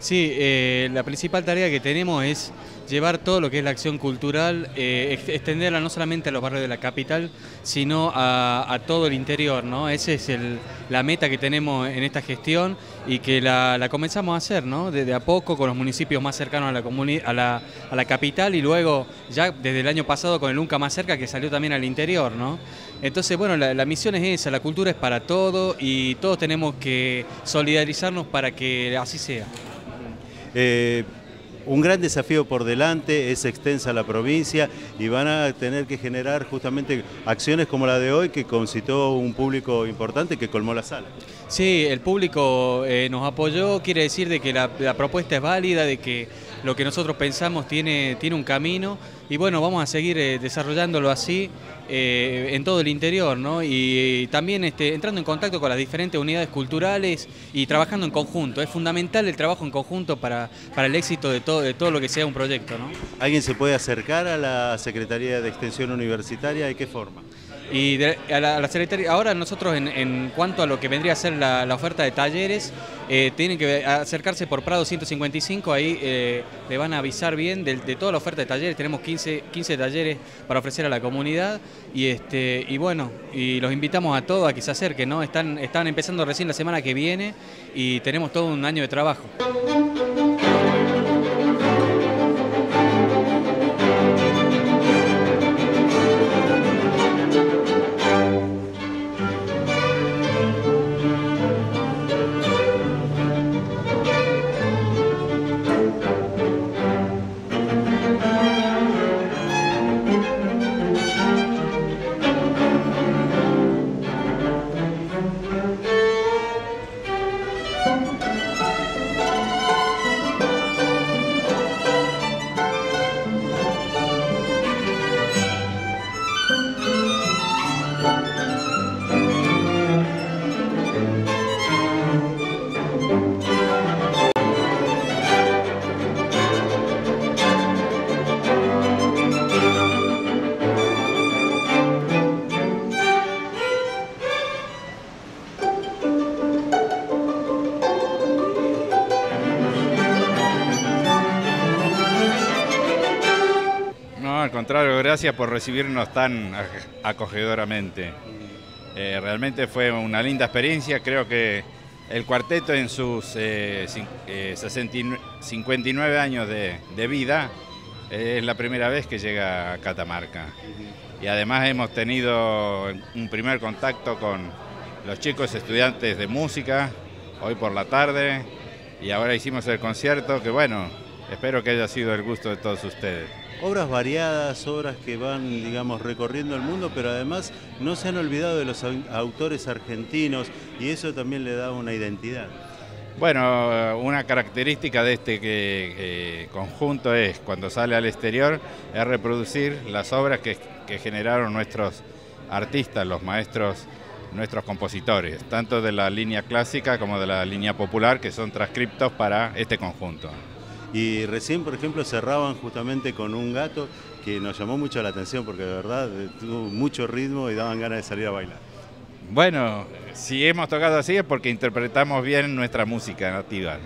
Sí, eh, la principal tarea que tenemos es llevar todo lo que es la acción cultural, eh, extenderla no solamente a los barrios de la capital, sino a, todo el interior, ¿no? Esa es la meta que tenemos en esta gestión y que la, comenzamos a hacer, ¿no? Desde a poco con los municipios más cercanos a la, la, capital y luego ya desde el año pasado con el Unca más cerca que salió también al interior, ¿no? Entonces, bueno, la, misión es esa, la cultura es para todo y todos tenemos que solidarizarnos para que así sea. Eh, un gran desafío por delante, es extensa la provincia y van a tener que generar justamente acciones como la de hoy que concitó un público importante que colmó la sala. Sí, el público eh, nos apoyó, quiere decir de que la, propuesta es válida, de que lo que nosotros pensamos tiene, tiene un camino y bueno, vamos a seguir eh, desarrollándolo así eh, en todo el interior, ¿no? Y, también este, entrando en contacto con las diferentes unidades culturales y trabajando en conjunto. Es fundamental el trabajo en conjunto para, para el éxito de todo, de todo lo que sea un proyecto, ¿no? ¿Alguien se puede acercar a la Secretaría de Extensión Universitaria? ¿De qué forma? Y a, la, Secretaría, ahora nosotros en, cuanto a lo que vendría a ser la, oferta de talleres, eh, tienen que acercarse por Prado 155, ahí eh, le van a avisar bien de, toda la oferta de talleres, tenemos 15, 15 talleres para ofrecer a la comunidad y, este, y bueno, y los invitamos a todos a que se acerquen, ¿no? Están, están empezando recién la semana que viene y tenemos todo un año de trabajo. Contrario, gracias por recibirnos tan acogedoramente. Eh, realmente fue una linda experiencia, creo que el cuarteto en sus 59 eh, eh, años de, vida es la primera vez que llega a Catamarca. Y además hemos tenido un primer contacto con los chicos estudiantes de música hoy por la tarde y ahora hicimos el concierto que bueno, espero que haya sido el gusto de todos ustedes obras variadas, obras que van, digamos, recorriendo el mundo, pero además no se han olvidado de los autores argentinos y eso también le da una identidad. Bueno, una característica de este conjunto es, cuando sale al exterior, es reproducir las obras que, que generaron nuestros artistas, los maestros, nuestros compositores, tanto de la línea clásica como de la línea popular, que son transcriptos para este conjunto. Y recién, por ejemplo, cerraban justamente con un gato que nos llamó mucho la atención porque de verdad eh, tuvo mucho ritmo y daban ganas de salir a bailar. Bueno, si hemos tocado así es porque interpretamos bien nuestra música nativa.